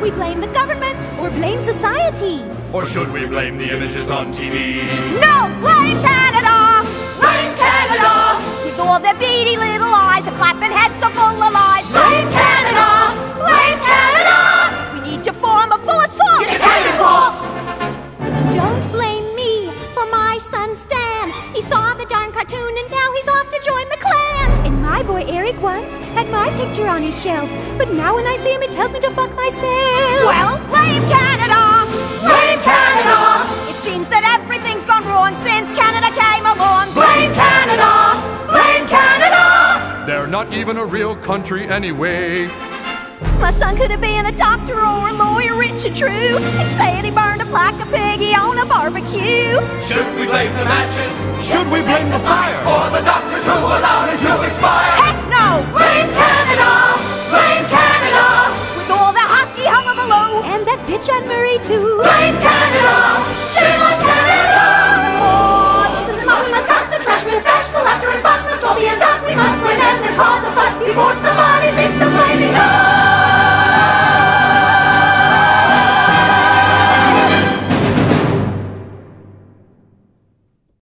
we blame the government or blame society? Or should we blame the images on TV? No, blame Canada! Blame Canada! With all their beady little eyes and flapping heads so full of lies. Blame Canada! Blame Canada! We need to form a full assault. It's haters' fault! Don't blame me for my son Stan. He saw the darn cartoon and Eric once had my picture on his shelf, but now when I see him, it tells me to fuck myself. Well, blame Canada! Blame Canada! It seems that everything's gone wrong since Canada came along. Blame Canada! Blame Canada! They're not even a real country anyway. My son could have been a doctor or a lawyer, rich and true. Instead, he burned up like a piggy on a barbecue. Should we blame the matches? Should we blame the fire? Or the doctors and that bitch Anne Murray too.